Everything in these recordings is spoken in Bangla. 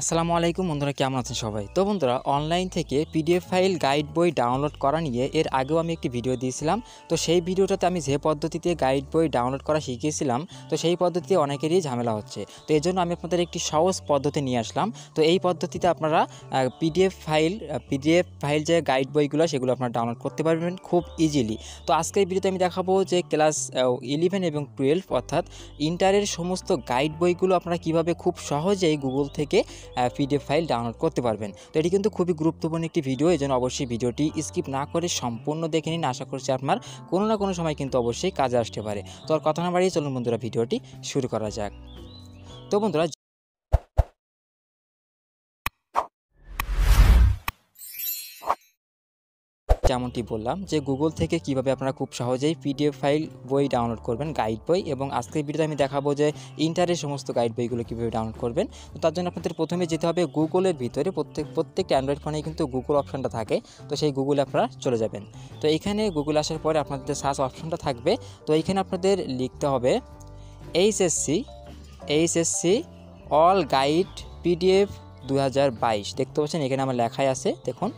আসসালামু আলাইকুম বন্ধুরা, কেমন আছেন সবাই? তো বন্ধুরা অনলাইন থেকে পিডিএফ ফাইল গাইড বই ডাউনলোড করা নিয়ে এর আগেও আমি একটি ভিডিও দিয়েছিলাম। তো সেই ভিডিওটাতে আমি যে পদ্ধতিতে গাইড বই ডাউনলোড করা শিখিয়েছিলাম, তো সেই পদ্ধতিতে অনেকেরই ঝামেলা হচ্ছে। তো এই জন্য আমি আপনাদের একটি সহজ পদ্ধতি নিয়ে আসলাম। তো এই পদ্ধতিতে আপনারা পিডিএফ ফাইল পিডিএফ ফাইল যে গাইড বইগুলো, সেগুলো আপনারা ডাউনলোড করতে পারবেন খুব ইজিলি তো আজকের ভিডিওতে আমি দেখাবো যে ক্লাস ইলেভেন এবং টুয়েলভ অর্থাৎ ইন্টারের সমস্ত গাইড বইগুলো আপনারা কীভাবে খুব সহজেই গুগল থেকে পিডিএফ ফাইল ডাউনলোড করতে পারবেন। তো এটি কিন্তু খুবই গুরুত্বপূর্ণ একটি ভিডিও এই জন্য অবশ্যই ভিডিওটি স্কিপ না করে সম্পূর্ণ দেখে নিন। আশা করছি আপনার কোনো না কোনো সময় কিন্তু অবশ্যই কাজে আসতে পারে। তো আর কথা না বাড়িয়ে চলুন বন্ধুরা ভিডিওটি শুরু করা যাক। তো বন্ধুরা যেমনটি বললাম যে গুগল থেকে কীভাবে আপনারা খুব সহজেই পিডিএফ ফাইল বই ডাউনলোড করবেন গাইড বই এবং আজকের ভিডিওতে আমি দেখাবো যে ইন্টারের সমস্ত গাইড বইগুলো কীভাবে ডাউনলোড করবেন। তো তার জন্য আপনাদের প্রথমে যেতে হবে গুগলের ভিতরে, প্রত্যেক, প্রত্যেকটা অ্যান্ড্রয়েড ফোনে কিন্তু গুগল অপশানটা থাকে। তো সেই গুগলে আপনারা চলে যাবেন। তো এইখানে গুগল আসার পরে আপনাদের সার্চ অপশানটা থাকবে। তো এইখানে আপনাদের লিখতে হবে HSC HSC all guide PDF দু হাজার বাইশ। দেখতে পাচ্ছেন এখানে আমার লেখাই আছে। দেখুন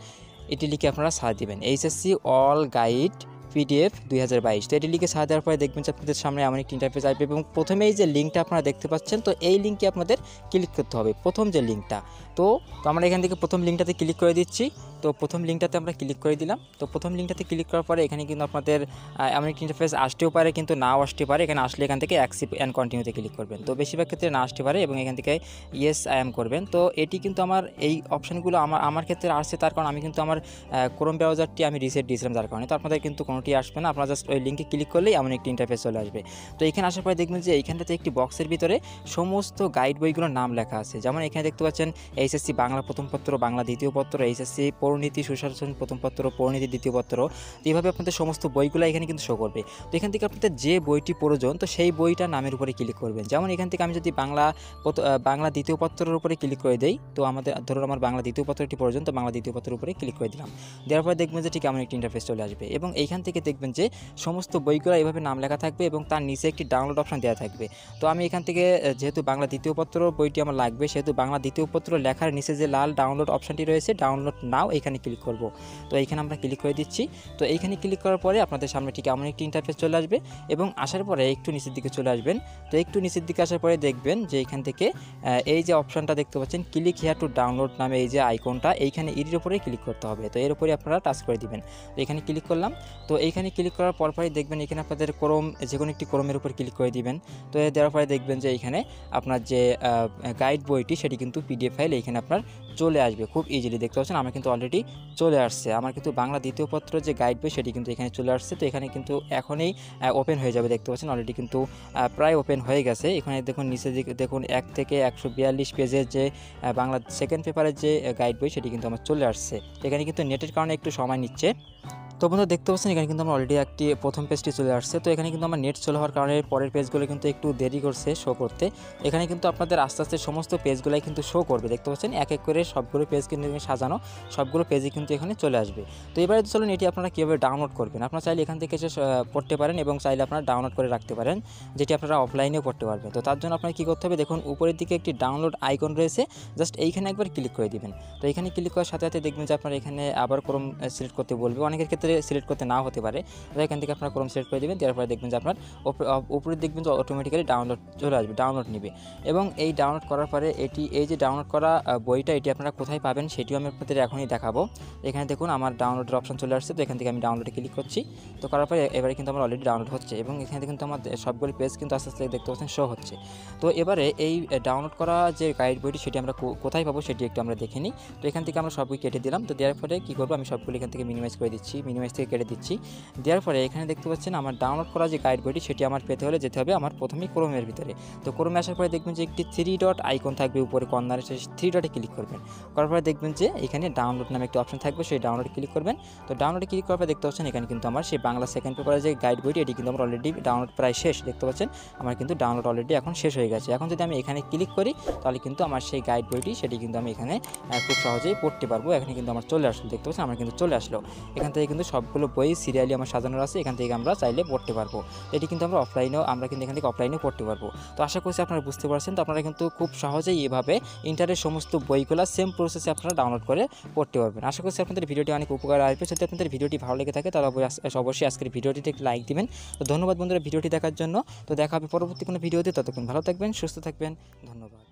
এটি লিখে আপনারা সার্চ দিবেন। এইচএসসি অল গাইড পিডিএফ দুই হাজার বাইশ। তো এটি লিখে সার্চ দেওয়ার পরে দেখবেন যে আপনাদের সামনে এমন একটি ইন্টারফেস আসবে এবং প্রথমেই যে লিঙ্কটা আপনারা দেখতে পাচ্ছেন, তো এই লিঙ্কে আপনাদের ক্লিক করতে হবে, প্রথম যে লিঙ্কটা তো আমরা এখান থেকে প্রথম লিঙ্কটাতে ক্লিক করে দিচ্ছি। তো প্রথম লিঙ্কটাতে আমরা ক্লিক করে দিলাম। তো প্রথম লিঙ্কটাতে ক্লিক করার পরে এখানে কিন্তু আপনাদের এমন একটি ইন্টারফেস আসতেও পারে, কিন্তু নাও আসতে পারে। এখানে আসলে এখান থেকে অ্যাক্সিপ অ্যান্ড কন্টিনিউতে ক্লিক করবেন। তো বেশিরভাগ ক্ষেত্রে না আসতে পারে এবং এখান থেকে ইয়েস আই এম করবেন। তো এটি কিন্তু আমার, এই অপশানগুলো আমার আমার ক্ষেত্রে আসছে তার কারণ আমি কিন্তু আমার ক্রোম ব্রাউজারটি আমি রিসেট দিয়েছিলাম যার কারণে। তো আপনাদের কিন্তু কোনোটি আসবে না। আপনারা জাস্ট ওই লিঙ্কে ক্লিক করলেই এমন একটি ইন্টারফেস চলে আসবে। তো এখানে আসার পরে দেখবেন যে এইখানটাতে একটি বক্সের ভিতরে সমস্ত গাইড বইগুলোর নাম লেখা আছে। যেমন এখানে দেখতে পাচ্ছেন এইচএসসি বাংলা প্রথম পত্র, বাংলা দ্বিতীয় পত্র, এইচএসসি পৌরনীতি, সুশাসন প্রথম পত্র, পৌরনীতি দ্বিতীয় পত্র। তো এইভাবে আপনাদের সমস্ত বইগুলো এখানে কিন্তু শো করবে। তো এখান থেকে আপনাদের যে বইটি প্রয়োজন, তো সেই বইটা নামের উপরে ক্লিক করবেন। যেমন এখান থেকে আমি যদি বাংলা বাংলা দ্বিতীয় পত্রের উপরে ক্লিক করে দেই, তো আমাদের, ধরুন আমার বাংলা দ্বিতীয় পত্রটি প্রয়োজন, তো বাংলা দ্বিতীয় পত্রের উপরে ক্লিক করে দিলাম। দেওয়ার পরে দেখবেন যে ঠিক এমন একটি ইন্টারফেস চলে আসবে। এবং এইখান থেকে দেখবেন যে সমস্ত বইগুলো এইভাবে নাম লেখা থাকবে এবং তার নিচে একটি ডাউনলোড অপশান দেওয়া থাকবে। তো আমি এখান থেকে যেহেতু বাংলা দ্বিতীয় পত্র বইটি আমার লাগবে, সেহেতু বাংলা দ্বিতীয় পত্র লেখার নিচে যে লাল ডাউনলোড অপশানটি রয়েছে ডাউনলোড নাও এখানে ক্লিক করব। তো এইখানে আমরা ক্লিক করে দিচ্ছি। তো এইখানে ক্লিক করার পরে আপনাদের সামনে ঠিক এমন একটি ইন্টারফেস চলে আসবে এবং আসার পরে একটু নিচের দিকে চলে আসবেন। তো একটু নিচের দিকে আসার পরে দেখবেন যে এখান থেকে এই যে অপশানটা দেখতে পাচ্ছেন ক্লিক হেয়ার টু ডাউনলোড নামে এই যে আইকনটা এইখানে এর উপরে ক্লিক করতে হবে। তো এর উপরে আপনারা টাচ করে দিবেন। তো এখানে ক্লিক করলাম। তো এইখানে ক্লিক করার পরপরই দেখবেন এখানে আপনাদের ক্রোম যে কোনো একটি ক্রোমের উপর ক্লিক করে দিবেন। তো দেওয়ার পরে দেখবেন যে এইখানে আপনার যে গাইড বইটি সেটি কিন্তু পিডিএফ ফাইল এইখানে আপনার চলে আসবে। খুব ইজিলি দেখতে পাচ্ছেন, আমার কিন্তু অলরেডি চলে আসছে। আমার কিন্তু বাংলা দ্বিতীয় পত্র যে গাইড বই সেটি কিন্তু এখানে চলে আসছে। তো এখানে কিন্তু এখনই ওপেন হয়ে যাবে দেখতে পাচ্ছেন অলরেডি কিন্তু প্রায় ওপেন হয়ে গেছে। এখানে দেখুন, নিচে দিকে, দেখুন এক থেকে একশো বিয়াল্লিশ পেজের যে বাংলা সেকেন্ড পেপারের যে গাইড বই সেটি কিন্তু আমার চলে আসছে। এখানে কিন্তু নেটের কারণে একটু সময় নিচ্ছে। তো বন্ধু, দেখতে পাচ্ছেন, এখানে কিন্তু আমার অলরেডি একটি প্রথম পেজটি চলে আসছে। তো এখানে কিন্তু আমার নেট চলে হওয়ার কারণে পরের পেজগুলো কিন্তু একটু দেরি করছে শো করতে। এখানে কিন্তু আপনাদের আস্তে আস্তে সমস্ত পেজগুলাই কিন্তু শো করবে। দেখতে পাচ্ছেন, এক এক করে সবগুলো পেজ কিন্তু সাজানো, সবগুলো পেজই কিন্তু এখানে চলে আসবে। তো এবারে চলুন, এটি আপনারা কীভাবে ডাউনলোড করবেন? আপনারা চাইলে এখান থেকে এসে পড়তে পারেন এবং চাইলে আপনারা ডাউনলোড করে রাখতে পারেন, যেটি আপনারা অফলাইনেও পড়তে পারবেন তো তার জন্য আপনার কী করতে হবে? দেখুন, উপরের দিকে একটি ডাউনলোড আইকন রয়েছে। জাস্ট এইখানে একবার ক্লিক করে দিবেন। তো এখানে ক্লিক করার সাথে সাথে দেখবেন যে আপনারা এখানে আবার ক্রম সিলেক্ট করতে বলবে। অনেকের ক্ষেত্রে সিলেক্ট করতে নাও হতে পারে। তো এখান থেকে আপনার ক্রম সিলেক্ট করে দেবেন, দেওয়ার পরে দেখবেন যে আপনার উপরে দেখবেন যে অটোমেটিক্যালি ডাউনলোড চলে আসবে ডাউনলোড নেবে। এবং এই ডাউনলোড করার পরে এটি, এই যে ডাউনলোড করা বইটা এটি আপনারা কোথায় পাবেন সেটিও আমি আপনাদের এখনই দেখাবো। এখানে দেখুন আমার ডাউনলোডের অপশন চলে আসছে, তো এখান থেকে আমি ডাউনলোডে ক্লিক করছি। তো করার পরে এবারে কিন্তু আমার অলরেডি ডাউনলোড হচ্ছে এবং এখানে কিন্তু আমার সবগুলি পেজ কিন্তু আস্তে আস্তে দেখতে পাচ্ছেন শো হচ্ছে। তো এবারে এই ডাউনলোড করা যে গাইড বইটি সেটি আমরা কোথায় পাবো সেটি একটু আমরা দেখে নিই। তো এখান থেকে আমরা সবগুলি কেটে দিলাম, তো দেওয়ার পরে কী করব আমি সবগুলি এখান থেকে মিনিমাইজ করে দিচ্ছি মিনিমাইজ থেকে কেটে দিচ্ছি। দেওয়ার পরে এখানে দেখতে পাচ্ছেন আমার ডাউনলোড করা যে গাইড বইটি সেটি আমার পেতে হলে যেতে হবে আমার প্রথমেই ক্রোমের ভিতরে। তো ক্রোমে আসার পরে দেখবেন যে একটি থ্রি ডট আইকন থাকবে উপরে কর্নারে সেই থ্রি ডটে ক্লিক করবেন। করার পরে দেখবেন যে এখানে ডাউনলোড নামে একটি অপশন থাকবে, সেই ডাউনলোড ক্লিক করবেন। তো ডাউনলোডে ক্লিক করার পরে দেখতে পাচ্ছেন এখানে কিন্তু আমার সেই বাংলা সেকেন্ড পেপারের যে গাইড বইটি এটি কিন্তু আমার অলরেডি ডাউনলোড প্রায় শেষ। দেখতে পাচ্ছেন আমার কিন্তু ডাউনলোড অলরেডি এখন শেষ হয়ে গেছে। এখন যদি আমি এখানে ক্লিক করি, তাহলে কিন্তু আমার সেই গাইড বইটি সেটি কিন্তু আমি এখানে খুব সহজেই পড়তে পারব। এখানে কিন্তু আমার চলে আসলো। দেখতে পাচ্ছেন আমার কিন্তু চলে আসলো। এখান থেকে কিন্তু সবগুলো বই সিরিয়ালি আমার সাজানো আছে, এখান থেকে আমরা চাইলে পড়তে পারব। এটি কিন্তু আমরা অফলাইনেও আমরা কিন্তু এখান থেকে অফলাইনেও পড়তে পারব। তো আশা করছি আপনারা বুঝতে পারছেন, তো আপনারা কিন্তু খুব সহজেই এভাবে ইন্টারের সমস্ত বইগুলো সেম প্রসেসে আপনারা ডাউনলোড করে পড়তে পারবেন। আশা করছি আপনাদের ভিডিওটি অনেক উপকার আসবে। যদি আপনাদের ভিডিওটি ভালো লেগে থাকে, তাহলে অবশ্যই- আজকের ভিডিওটিতে একটি লাইক দিবেন। তো ধন্যবাদ বন্ধুরা ভিডিওটি দেখার জন্য। তো দেখা হবে পরবর্তী কোনো ভিডিওতে। ততক্ষণ ভালো থাকবেন, সুস্থ থাকবেন। ধন্যবাদ।